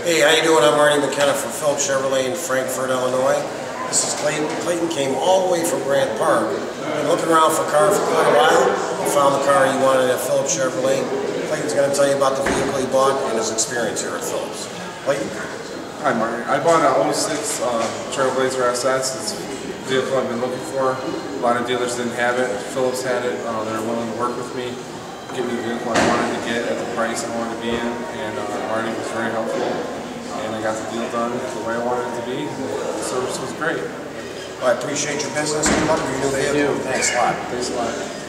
Hey, how you doing? I'm Marty McKenna from Phillips Chevrolet in Frankfort, Illinois. This is Clayton. Clayton came all the way from Grant Park. Been looking around for a car for quite a while. He found the car he wanted at Phillips Chevrolet. Clayton's going to tell you about the vehicle he bought and his experience here at Phillips. Clayton? Hi, Marty. I bought a 06 uh, Trailblazer SS. It's a vehicle I've been looking for. A lot of dealers didn't have it. Phillips had it. Uh, they were willing to work with me, give me the vehicle I wanted to get at the price I wanted to be in, and uh, Marty was very helpful. And I got the deal done the way I wanted it to be. The service was great. Well, I appreciate your business. Good luck with your new vehicle. Thanks a lot. Thanks a lot.